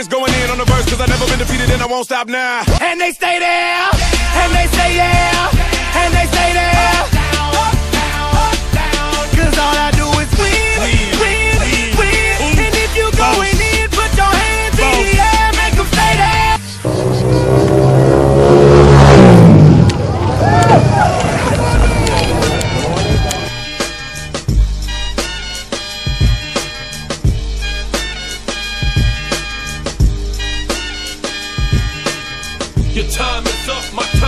Ludacris going in on the verse cause I never been defeated and I won't stop now. And they stay there, Your time is up, my.